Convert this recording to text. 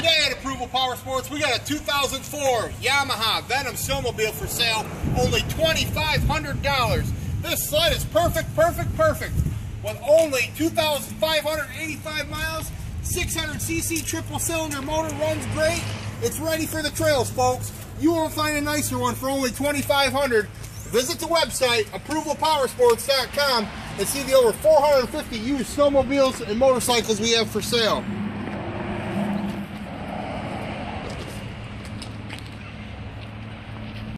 Today at Approval Power Sports, we got a 2004 Yamaha Venom Snowmobile for sale, only $2,500. This sled is perfect, perfect, perfect. With only 2,585 miles, 600cc triple cylinder motor runs great. It's ready for the trails, folks. You won't find a nicer one for only 2,500. Visit the website, approvalpowersports.com, and see the over 450 used snowmobiles and motorcycles we have for sale.